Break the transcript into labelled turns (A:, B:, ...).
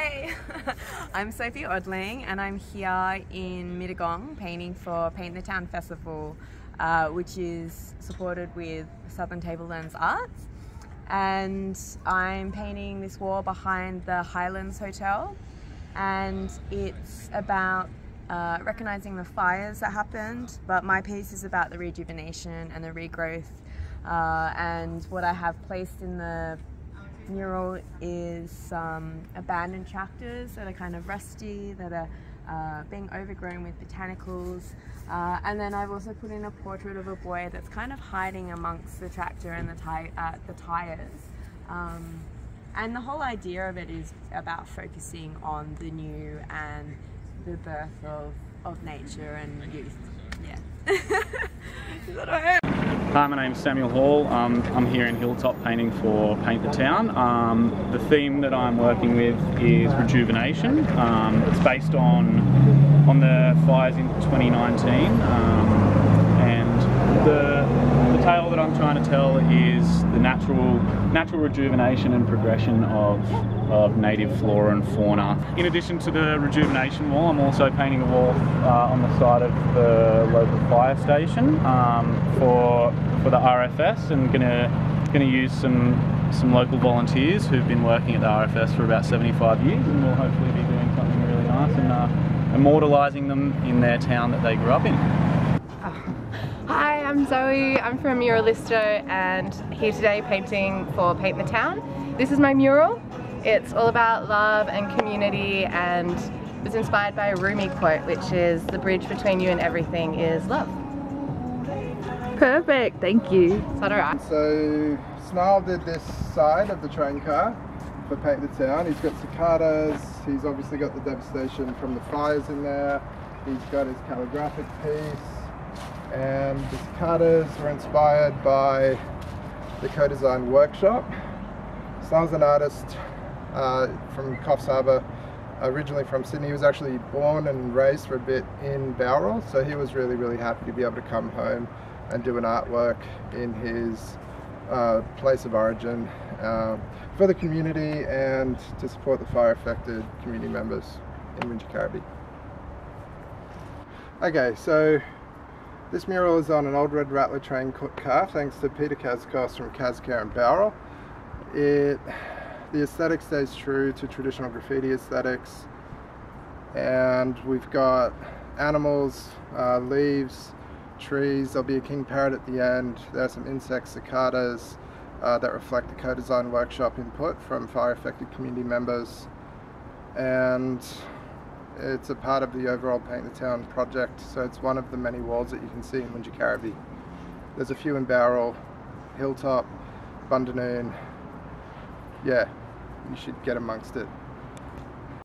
A: Hey, I'm Sophie Odling and I'm here in Mittagong painting for Paint the Town Festival, uh, which is supported with Southern Tablelands Arts. And I'm painting this wall behind the Highlands Hotel, and it's about uh, recognizing the fires that happened, but my piece is about the rejuvenation and the regrowth. Uh, and what I have placed in the mural is some abandoned tractors that are kind of rusty, that are uh, being overgrown with botanicals. Uh, and then I've also put in a portrait of a boy that's kind of hiding amongst the tractor and the, uh, the tires. Um, and the whole idea of it is about focusing on the new and the birth of, of nature and youth. Yeah. is?
B: Hi, my name's Samuel Hall. Um, I'm here in Hilltop painting for Paint the Town. Um, the theme that I'm working with is rejuvenation. Um, it's based on on the fires in 2019, um, and the the tale that I'm trying to tell is the natural natural rejuvenation and progression of of native flora and fauna. In addition to the rejuvenation wall, I'm also painting a wall uh, on the side of the local fire station um, for for the RFS, and gonna gonna use some some local volunteers who've been working at the RFS for about 75 years, and we'll hopefully be doing something really nice and uh, immortalising them in their town that they grew up in.
C: Hi, I'm Zoe. I'm from Muralisto and here today painting for Paint the Town. This is my mural. It's all about love and community and was inspired by a Rumi quote which is the bridge between you and everything is love.
D: Perfect, thank you.
C: Is that alright?
E: So Snarl did this side of the train car for Paint the Town. He's got cicadas, he's obviously got the devastation from the fires in there, he's got his calligraphic piece, and the cicadas were inspired by the co-design workshop. Snarl's an artist uh, from Coffs Harbour, originally from Sydney. He was actually born and raised for a bit in Bowral, so he was really, really happy to be able to come home and do an artwork in his uh, place of origin um, for the community and to support the fire affected community members in Wingecarribee. Okay, so this mural is on an old red rattler train car thanks to Peter Kazkos from Kazcare in Bowral. It, the aesthetic stays true to traditional graffiti aesthetics and we've got animals, uh, leaves, trees. There'll be a king parrot at the end. There are some insects, cicadas uh, that reflect the co-design workshop input from fire affected community members. And it's a part of the overall Paint the Town project, so it's one of the many walls that you can see in Wingecarribee. There's a few in Bowral, Hilltop, Bundanoon. Yeah, you should get amongst it.